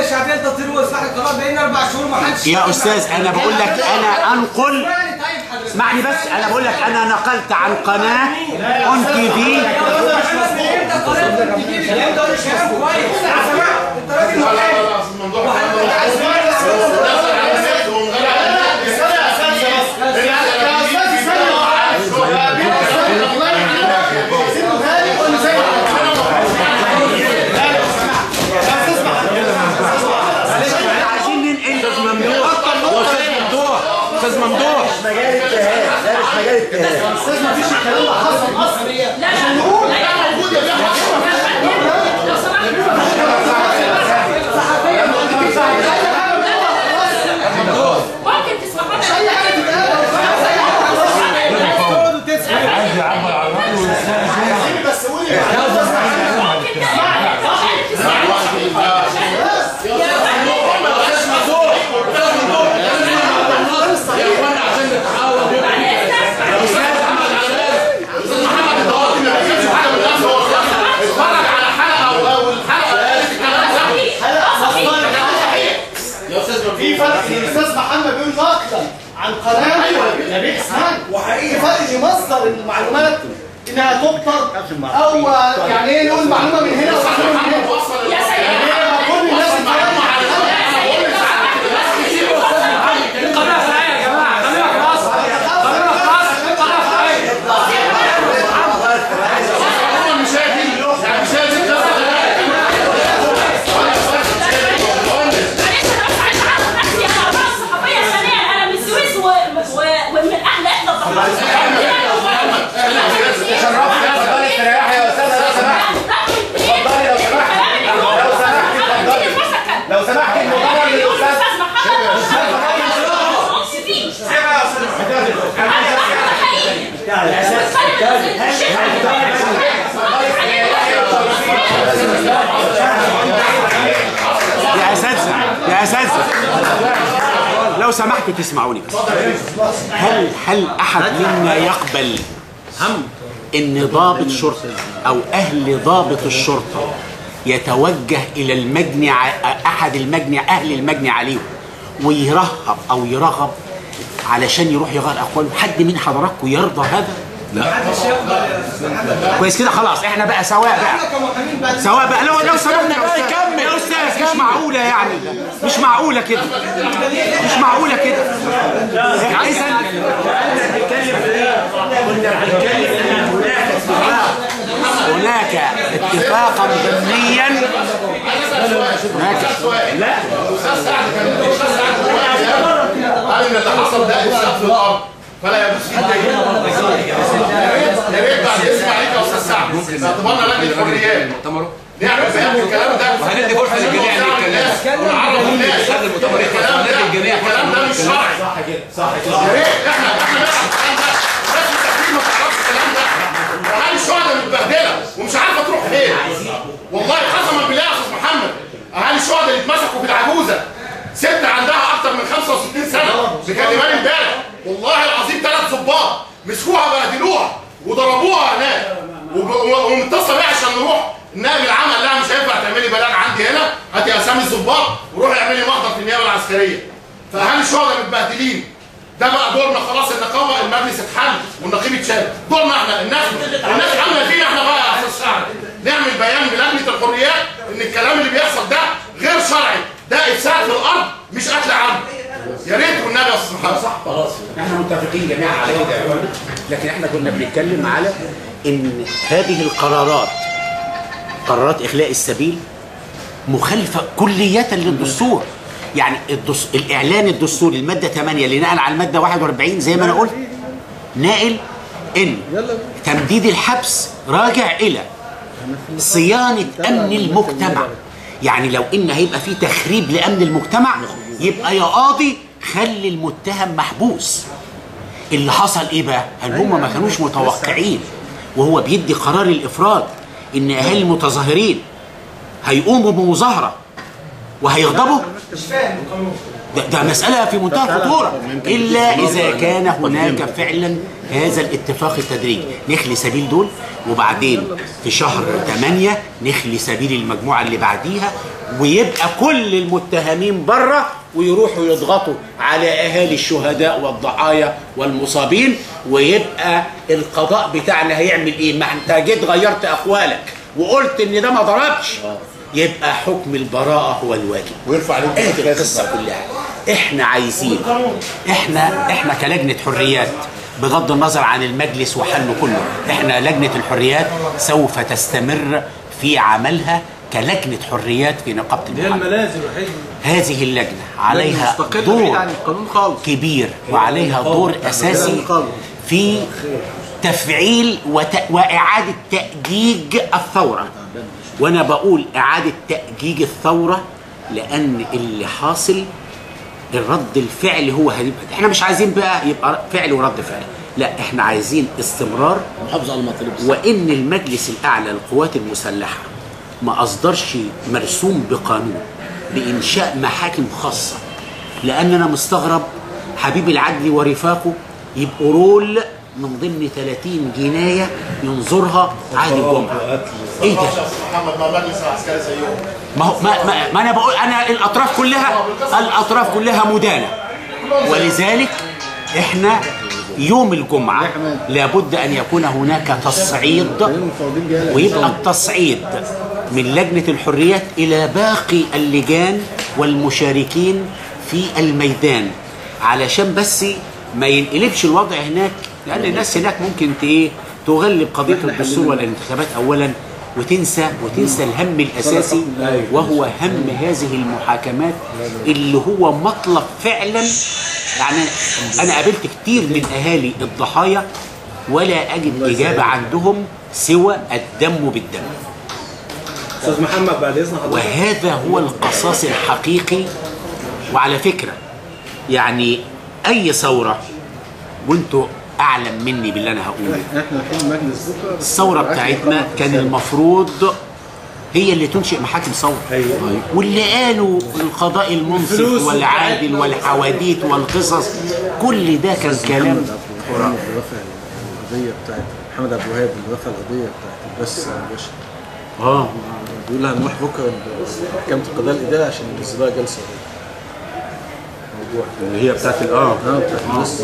الشعبيه تطير واصلاح القرار أربع شهور ما حدش يا أستاذ أنا بقول لك أنا انقل يعني طيب اسمعني بس أنا بقول لك أنا نقلت عن قناه اون تي في انت قررت تجيب الكلام ده ولا كلام كويس يا جماعة انت راجل محامي وحضرتك عايز عايزين ننقل أستاذ ممدوح أستاذ ممدوح أستاذ ممدوح مجال اجتهاد اجتهاد أستاذ ما فيش الكلام ده حصل أصلا لا لا موجود يا لو سمحت ممكن تسمحوا تقعدوا تسمع عايز يعبر عن رايه بس قولي ممكن اتفرج على حلقه والحلقة قالت الكلام ده يا أستاذ في فرق ان الاستاذ محمد بيقول نقلا عن قناة. نبيل اسمعني وحقيقي فرق ان مصدر المعلومات إنها تبطر أو يعني إيه نقول معلومة من هنا ومعلومة من هنا. يا لو لو لو يا اساتذه يا اساتذه لو سمحتوا تسمعوني بس. هل هل أحد منا يقبل إن ضابط شرطة أو أهل ضابط الشرطة يتوجه إلى المجني أحد المجني أهل المجني عليه ويرهب أو يرغب علشان يروح يغير أقواله. حد من حضراتكم يرضى هذا؟ يقبل كويس كده خلاص. إحنا بقى سواء بقى. سواء بقى. لو لو سمحنا يا أستاذ. يا أستاذ مش معقولة يعني. مش معقولة كده. مش معقولة كده. هناك اتفاقا ضمنيا هناك لا قال ان اللي حصل ده فلا يجوز فيه التغيير يا ريت بعد اسمع عليك يا أستاذ سعد باعتبارنا لجنه حريات نعمل بيان الكلام ده وهندي فرصة للجميع أن يتكلموا. ونعرف الناس المؤتمر الكلام ده ده مش. شرعي صح كده صح كده يا ريت إحنا إحنا الكلام ده الناس التكليف ما تعرفش الكلام ده وهل الشهداء متبهدلة ومش عارفة تروح فين. والله قسما بالله يا أستاذ محمد. أهالي الشهداء اللي اتمسكوا في العجوزة ست عندها أكتر من 65 سنة مكلماني امبارح. والله العظيم ثلاث ظباط مسكوها بهدلوها وضربوها هناك. ومتصل بيها عشان نروح النائب العام قال لها مش هينفع تعملي بلاغ عندي هنا. هاتي أسامي الظباط وروحي اعملي محضر في النيابة العسكرية. فأهالي الشهداء متبهدلين ده بقى دورنا خلاص النقابه المجلس اتحل والنقيب اتشال. دورنا إحنا الناس الناس عامله فينا إحنا بقى يا أستاذ سعد. نعمل بيان بلجنه الحريات إن الكلام اللي بيحصل ده غير شرعي. ده إفساد في الأرض مش قتل عمد يا ريت والنبي يا أستاذ صح خلاص. إحنا متفقين جميعا على كده لكن إحنا كنا بنتكلم على إن هذه القرارات قرارات إخلاء السبيل مخالفة كلية للدستور. يعني الدس... الإعلان الدستوري الماده 8 اللي نقل على المادة 41 زي ما أنا قلت ناقل إن تمديد الحبس راجع إلى صيانة أمن المجتمع. يعني لو إن هيبقى في تخريب لأمن المجتمع يبقى يا قاضي خلي المتهم محبوس. اللي حصل إيه بقى؟ هل هم ما كانوش متوقعين؟ وهو بيدي قرار الإفراد إن أهالي المتظاهرين هيقوموا بمظاهرة. وهيغضبوا مش فاهم. القانون ده, ده مسألة في منتهى الخطورة. إلا إذا كان هناك فعلا هذا الاتفاق التدريجي. نخلي سبيل دول وبعدين في شهر 8 نخلي سبيل المجموعة اللي بعديها ويبقى كل المتهمين بره ويروحوا يضغطوا على أهالي الشهداء والضحايا والمصابين ويبقى القضاء بتاعنا هيعمل إيه؟ ما أنت جيت غيرت أقوالك وقلت إن ده ما ضربش. يبقى حكم البراءة هو الواجب. ويرفع عليهم ادي القصة. كلها. إحنا عايزين إحنا إحنا كلجنة حريات بغض النظر عن المجلس وحله كله إحنا لجنة الحريات سوف تستمر في عملها كلجنة حريات في الملازم الوحيده هذه اللجنة عليها دور كبير وعليها دور أساسي في تفعيل وت... وإعادة تاجيج الثورة. وأنا بقول إعادة تأجيج الثورة لأن اللي حاصل الرد الفعل هو هيبقى إحنا مش عايزين بقى يبقى فعل ورد فعل لا إحنا عايزين استمرار. محافظة على المطالب. وإن المجلس الأعلى للقوات المسلحة ما أصدرش مرسوم بقانون بانشاء محاكم خاصة لأن أنا مستغرب حبيب العدل ورفاقه يبقوا رول من ضمن 30 جناية ينظرها عادل جمعة. إيه ده؟ محمد ما مجلس العسكري زيهم ما هو ما, ما, ما أنا بقول أنا الأطراف كلها الأطراف كلها مدانه ولذلك إحنا يوم الجمعة لابد أن يكون هناك تصعيد ويبقى التصعيد من لجنة الحريات إلى باقي اللجان والمشاركين في الميدان. علشان بس ما ينقلبش الوضع هناك لأن الناس هناك ممكن إيه تغلب قضية الدستور والانتخابات اولا وتنسى وتنسى الهم الأساسي وهو هم هذه المحاكمات اللي هو مطلب فعلا. يعني أنا قابلت كتير من أهالي الضحايا ولا أجد إجابة عندهم سوى الدم بالدم. أستاذ محمد بعد إذن حضرتك. وهذا هو القصاص الحقيقي. وعلى فكرة يعني أي ثورة وأنتوا أعلم مني باللي أنا هقوله. إحنا الحين مجلس بكره الثورة بتاعتنا كان المفروض هي اللي تنشئ محاكم ثورة أيوة. واللي قالوا القضاء المنصف والعادل. والحواديت والقصص كل ده كان كلام. محمد اللي رفع القضية بتاعت محمد عبد الوهاب اللي رفع القضية بتاعت البس الباشا آه. بيقول هنروح بكرة محكمة القضاء الاداري عشان ينزلوها جلسة. موضوع اللي هي بتاعت الاه آه. بتاعت البس